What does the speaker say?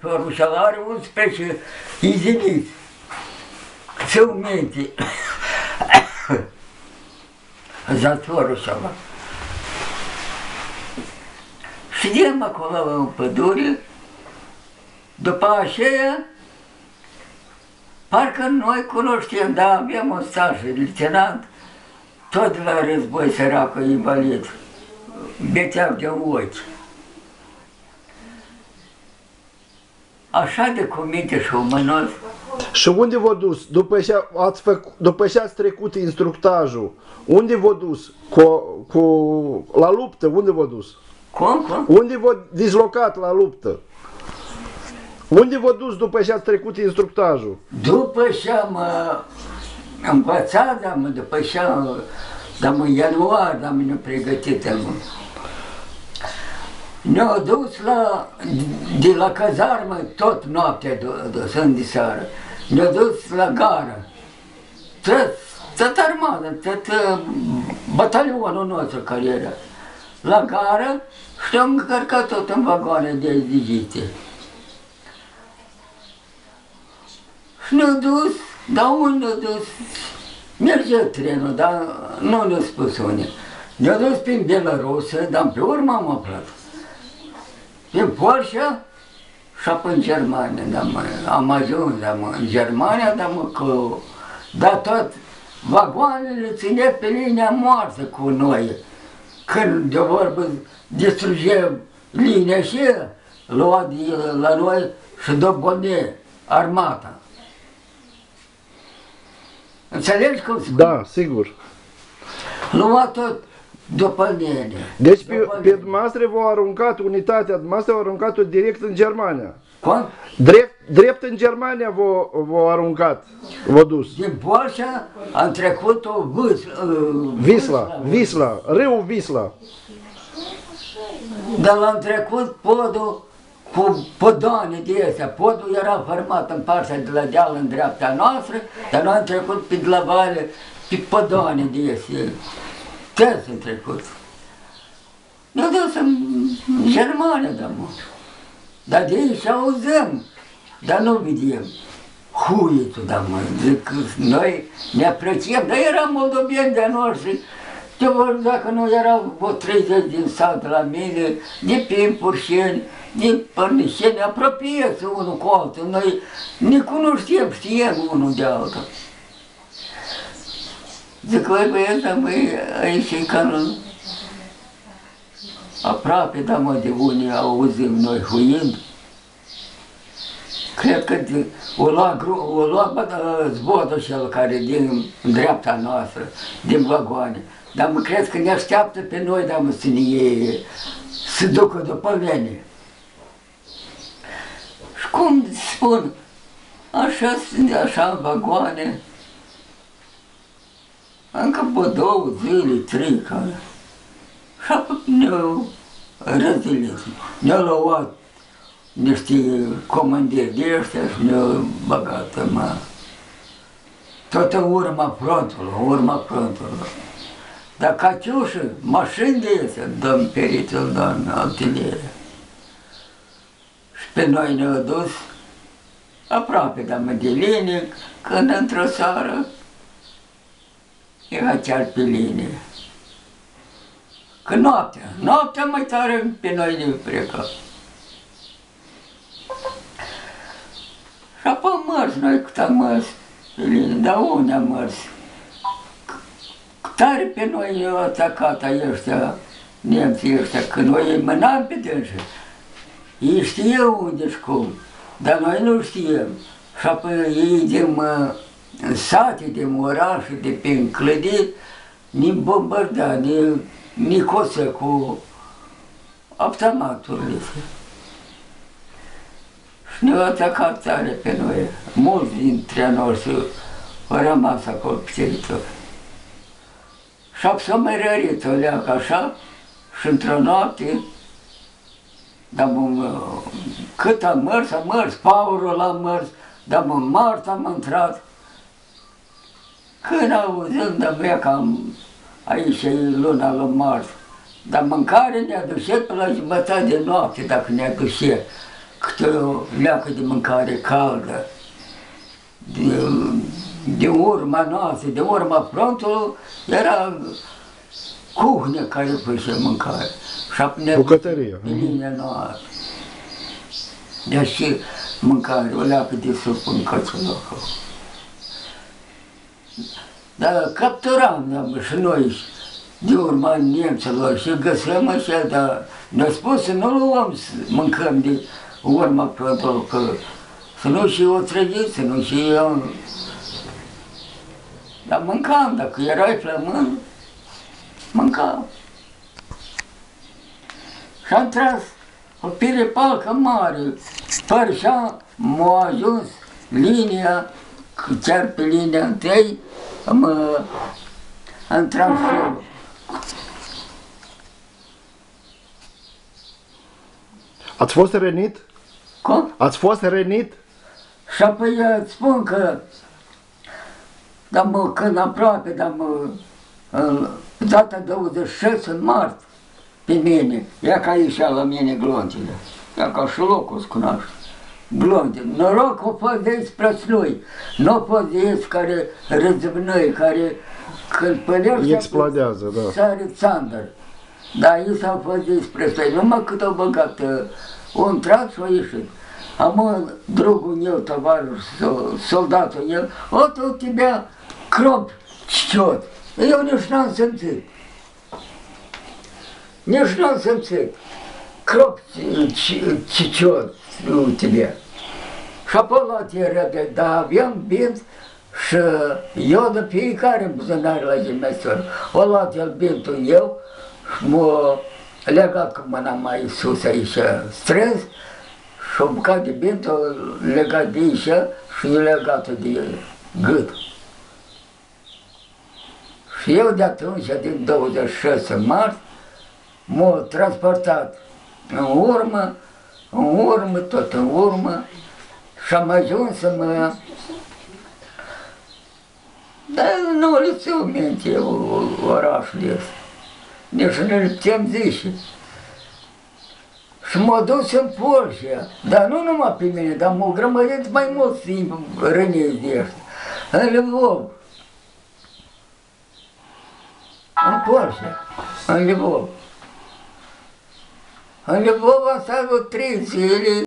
Părușal are 11 izeniți. Să minte. Затворul ăla. Ședem acolo în pădure, după aceea, parcă noi cunoștem, da, aveam un staj, lieutenant, tot de la război săracul invalid, beteav de ochi. Așa de cuminte și umănos. Și unde v-a dus? După ce ați, făc, după ce ați trecut instructajul, unde v-a dus? Cu, cu, la luptă, unde v-a dus? Cum, cum? Unde v-a dislocat la luptă? Unde v-a dus după ce ați trecut instructajul? După ce am uh, învățat, am, după ce am, am în ianuarie, am ne pregătit, am, ne-au dus la, de la cazarmă tot noaptea de, de sunt de seară. Ne-au dus la gară. Tot, tot armada, tot uh, batalionul nostru care era. La gară și am încărcat tot în vagoane de zigite. Și ne-au dus, dar unde ne-au dus? Merge trenul, dar nu ne-au spus unde. Ne-au dus prin Belarusă, dar pe urmă am aflat din Polscia și apoi în Germania. Am, am ajuns am, în Germania, dar mă, că, dar tot vagoanele ține pe linia moartă cu noi. Când de vorbă distruge linia și lua de la noi și dobone armata. Înțelegi cum spun? Da, sigur. Lua tot după mine. Deci pe, pe dumneavoastră v-au aruncat unitatea, dumneavoastră v-au aruncat-o direct în Germania. Cum? Drept, drept în Germania v-au, v-au aruncat, v-au dus. Din Polșa am trecut o vâs, uh, Visla, Visla, râul Visla. Dar l-am trecut podul cu podane de astea. Podul era format în partea de la deal în dreapta noastră, dar noi am trecut pe de la vale, pe podane de astea. Chiar sunt trecut. Ne-au dus în Germania, da, mă. Dar de aici auzăm, dar nu vedem. Huitul, da, mă, zic, noi ne apreciem, dar eram moldovieni de noștri, te vor, dacă nu erau vreo 30 din sat la mine, de pe Purșeni, din Părnișeni, apropieți unul cu altul, noi ne cunoștem, știem unul de altul. Zic, băi băieți, dar băi, aici e canul aproape, dar mă, de unii auzim noi huind. Cred că de, o lua, gru, o lua bă, zbotul cel care din dreapta noastră, din vagoane. Dar mă cred că ne așteaptă pe noi, dar mă, să ne iei, să ducă după mine. Și cum spun, așa, așa în vagoane, încă pe două zile, trei, care. Și apoi ne-au răzilit. Ne-au luat niște comandiri de ăștia și ne-au băgat în tot în urma frontului, în urma frontului. Dar Catiușă, mașini de astea, dăm peritul, dăm artilerie. Și pe noi ne-au dus aproape de Mădeline, când într-o seară era chiar pe linie. Că noaptea, noaptea mai tare pe noi ne pleca. Și apoi am mers noi cât am mers pe linie, dar unde am mers? Tare pe noi i-au atacat ăștia, nemții ăștia, că noi îi mânam pe dânsi. Ei știau unde și cum, dar noi nu știam. Și apoi ei din în sate, din orașe, de pe clădiri, ni bombarda, ni, ni cosă cu automaturile. Și ne-au atacat tare pe noi. Mulți dintre noștri au rămas acolo pe teritoriu. Și s-a mai rărit o leacă așa și într-o noapte dar cât am mers, am mers, Paulul am mers, dar în Marta am intrat, când auzim de vrea cam aici e luna lui mars, dar mâncare ne aduce pe la jumătate de noapte, dacă ne aduce. câte o leacă de mâncare caldă. De, de urma noastră, de urma frontului, era cuhne care făcea mâncare. Și apoi Bucătărie. Pe linia noastră. Deci și mâncare, o leacă de supă în cățulocă. Dar capturam da, și noi de urma nemților și găsim așa, dar ne-a spus să nu luăm să mâncăm de urma pentru că să nu și o trăgit, să nu și eu. Dar mâncam, dacă erai flământ, mâncam. Și am tras o piripalcă mare, părșa m-a ajuns linia, chiar pe linia întâi, am, am tras eu. Ați fost rănit? Cum? Ați fost rănit? Și apoi îți spun că, dar mă, când aproape, dar mă, în data 26 în martie, pe mine, ia ca ieșea la mine glontele, ia ca și locul să cunoaște Glonte. Noroc o fost de aici prăsnui, nu a fost de aici care răzbunăi, care când pălește... Explodează, da. Sare țandăr. Dar ei s-au fost de aici prăsnui, numai cât au băgat, uh, o intrat și o ieșit. Am drugul meu, tovarăș, soldatul meu, от у тебя кровь течет. Eu nici n-am simțit. Nici n-am simțit. Кровь течет у тебя. Și apoi la tine, dar aveam bint și eu de fiecare buzunar la gimnastor. O luat el bintul eu și m-a legat cu mâna mai sus aici, strâns, și o bucată de bint o legat de aici și e legat de gât. Și eu de atunci, din 26 martie, m-a transportat în urmă, în urmă, tot în urmă, și am ajuns să mă... Dar nu le țin minte eu orașul ăsta. Nici nu le putem zice. Și m-a dus în Polșa, dar nu numai pe mine, dar m-au grămădit mai mulți timp răniți de ăștia. În Lvov. În Polșa, în Lvov. În Lvov am stat vreo trei zile